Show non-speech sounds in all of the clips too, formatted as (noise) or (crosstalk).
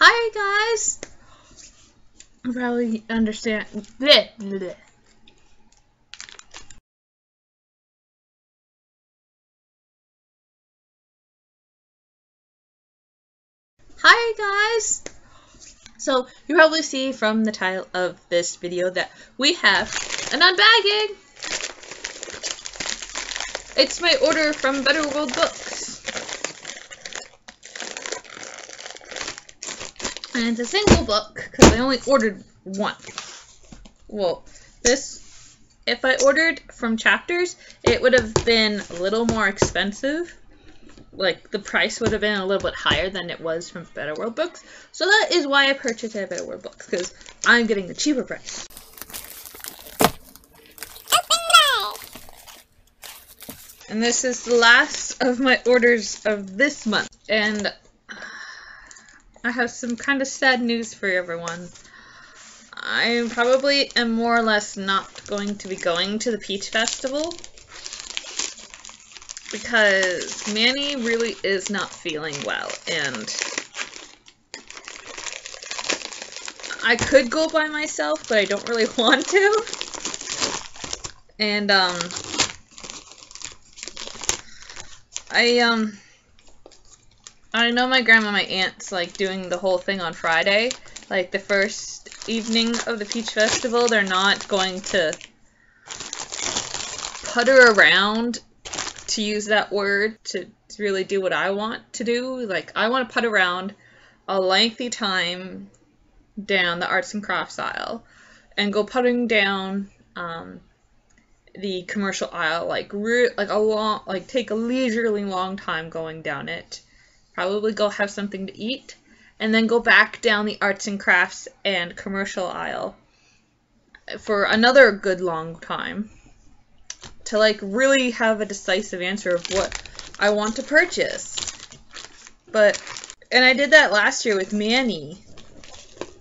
Hi guys! You probably understand. Bleh, bleh. Hi guys! So you probably see from the title of this video that we have an unbagging! It's my order from Better World Books. And it's a single book because I only ordered one. Well, this, if I ordered from Chapters, it would have been a little more expensive like the price would have been a little bit higher than it was from Better World Books. So that is why I purchased at Better World Books because I'm getting the cheaper price. And this is the last of my orders of this month. And I have some kind of sad news for everyone. I probably am more or less not going to be going to the Peach Festival because Manny really is not feeling well, and I could go by myself, but I don't really (laughs) want to. And, um, I, um, I know my grandma and my aunt's, like, doing the whole thing on Friday. Like, the first evening of the Peach Festival, they're not going to putter around to use that word to, to really do what I want to do. Like, I want to put around a lengthy time down the arts and crafts aisle and go putting down um, the commercial aisle like like a long like take a leisurely long time going down it probably go have something to eat and then go back down the arts and crafts and commercial aisle for another good long time to like really have a decisive answer of what I want to purchase. But and I did that last year with Manny.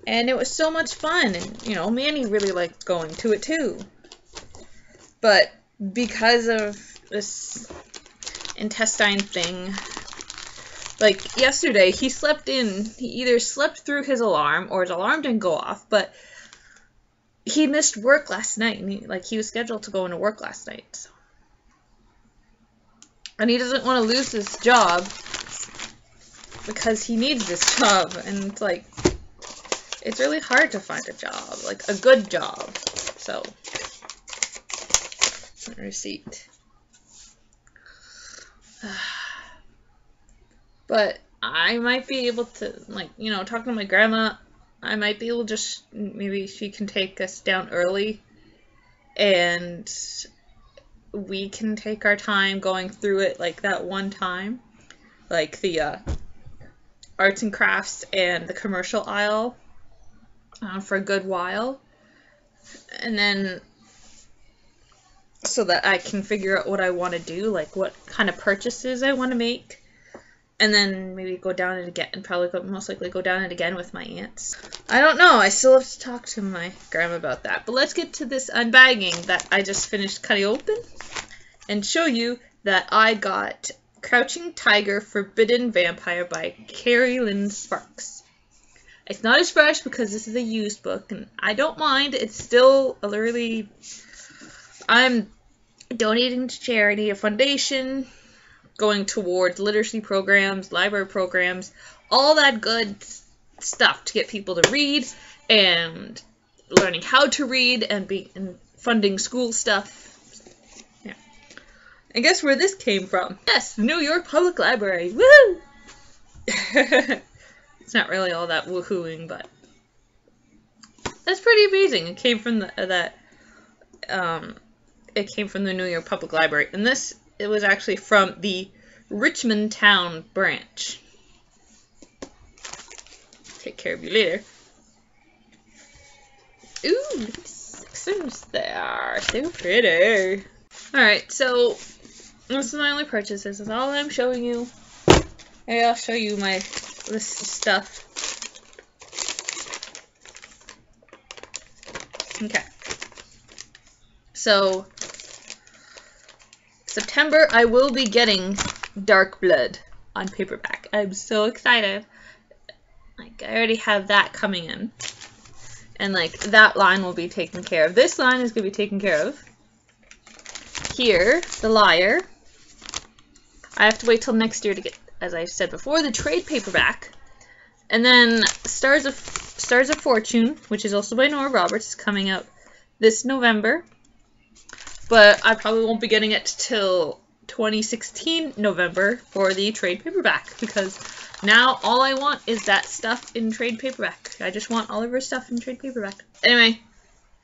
And it was so much fun and you know, Manny really liked going to it too. But because of this intestine thing like yesterday he slept in he either slept through his alarm or his alarm didn't go off but he missed work last night and he, like he was scheduled to go into work last night so. and he doesn't want to lose this job because he needs this job and it's like it's really hard to find a job like a good job so receipt (sighs) but I might be able to like you know talk to my grandma I might be able to just maybe she can take us down early and we can take our time going through it like that one time. Like the uh, arts and crafts and the commercial aisle uh, for a good while. And then so that I can figure out what I want to do like what kind of purchases I want to make and then maybe go down it again and probably go, most likely go down it again with my aunts. I don't know. I still have to talk to my grandma about that. But let's get to this unbagging that I just finished cutting open and show you that I got Crouching Tiger Forbidden Vampire by Kerrelyn Sparks. It's not as fresh because this is a used book and I don't mind. It's still a really I'm donating to charity, a foundation going towards literacy programs, library programs, all that good stuff to get people to read and learning how to read and be and funding school stuff. Yeah. And guess where this came from? Yes, the New York Public Library. Woo! (laughs) it's not really all that woohooing, but that's pretty amazing. It came from the, uh, that um, it came from the New York Public Library, and this it was actually from the Richmond Town branch. Take care of you later. Ooh, sixers there. So pretty. Alright, so this is my only purchase. This is all I'm showing you. Maybe I'll show you my list of stuff. Okay. So, September, I will be getting Dark Blood on paperback. I'm so excited. Like, I already have that coming in. And like that line will be taken care of. This line is going to be taken care of. Here, The Liar. I have to wait till next year to get, as I said before, the trade paperback. And then Stars of Stars of Fortune, which is also by Nora Roberts, is coming out this November. But I probably won't be getting it till 2016 November for the trade paperback because now all I want is that stuff in trade paperback. I just want all of her stuff in trade paperback. Anyway,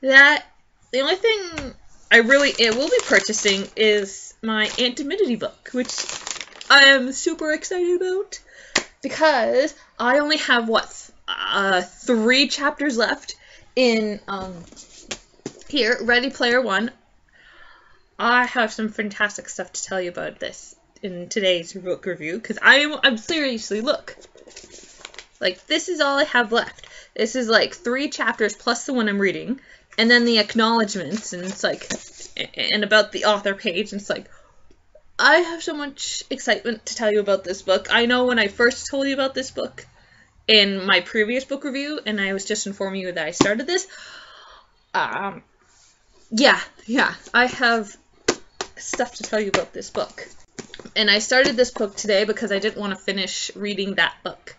that the only thing I really it will be purchasing is my Antiminity book, which I am super excited about because I only have what uh, three chapters left in um, here Ready Player One. I have some fantastic stuff to tell you about this in today's book review because I'm I'm seriously look like this is all I have left. This is like three chapters plus the one I'm reading, and then the acknowledgments, and it's like and about the author page, and it's like I have so much excitement to tell you about this book. I know when I first told you about this book in my previous book review, and I was just informing you that I started this. Um, yeah, yeah, I have stuff to tell you about this book. And I started this book today because I didn't want to finish reading that book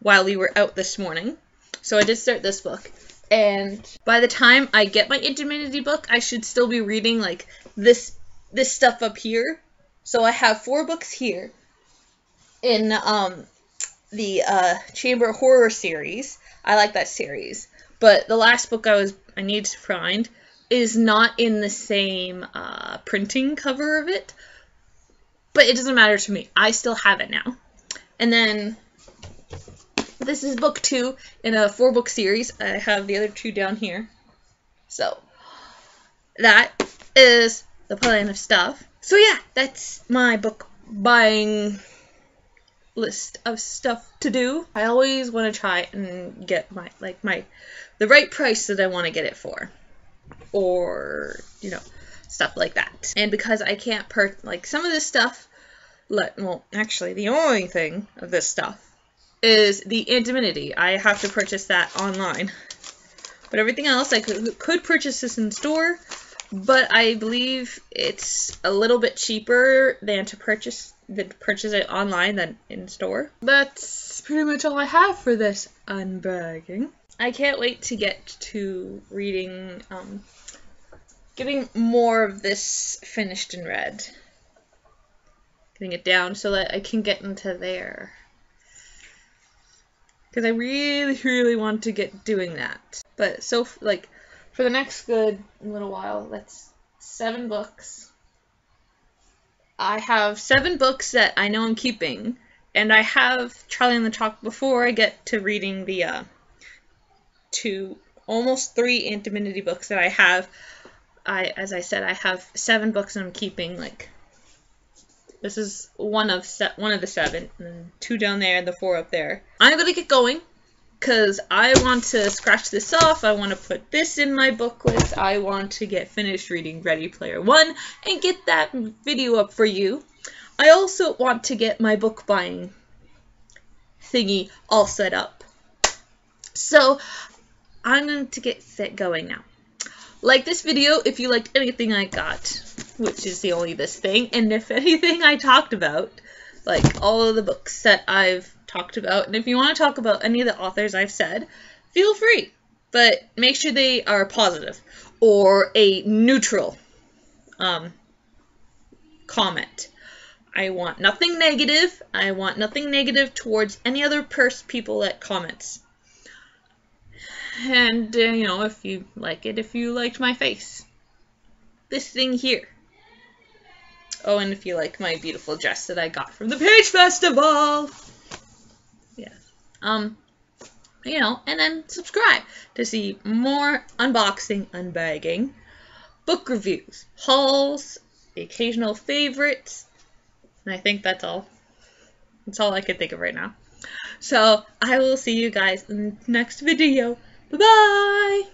while we were out this morning. So I did start this book. And by the time I get my Antiminity book, I should still be reading like this this stuff up here. So I have four books here in um the uh, Chamber Horror series. I like that series. But the last book I was I need to find is not in the same uh, printing cover of it. But it doesn't matter to me. I still have it now. And then this is book two in a four book series. I have the other two down here. So that is the plan of stuff. So yeah, that's my book buying list of stuff to do. I always want to try and get my like my the right price that I want to get it for or you know stuff like that. And because I can't per like some of this stuff, let well actually the only thing of this stuff is the Antiminity. I have to purchase that online. But everything else I could could purchase this in store, but I believe it's a little bit cheaper than to purchase than to purchase it online than in store. That's pretty much all I have for this unbagging. I can't wait to get to reading um, getting more of this finished and read. Getting it down so that I can get into there. Because I really, really want to get doing that. But so, like, for the next good little while, that's seven books. I have seven books that I know I'm keeping. And I have Charlie and the Chalk before I get to reading the uh, two, almost three Antiminity books that I have I, as I said, I have seven books I'm keeping. Like, this is one of se- one of the seven, and two down there, and the four up there. I'm gonna get going, cause I want to scratch this off. I want to put this in my book list. I want to get finished reading Ready Player One and get that video up for you. I also want to get my book buying thingy all set up. So I'm going to get set going now. Like this video if you liked anything I got, which is the only this thing, and if (laughs) anything I talked about, like all of the books that I've talked about, and if you want to talk about any of the authors I've said, feel free. But make sure they are positive or a neutral um, comment. I want nothing negative. I want nothing negative towards any other pers people that comments. And, uh, you know, if you like it, if you liked my face. This thing here. Oh, and if you like my beautiful dress that I got from the Peach Festival. Yeah. Um, you know, and then subscribe to see more unboxing, unbagging, book reviews, hauls, the occasional favorites, and I think that's all. That's all I can think of right now. So, I will see you guys in the next video. Bye-bye!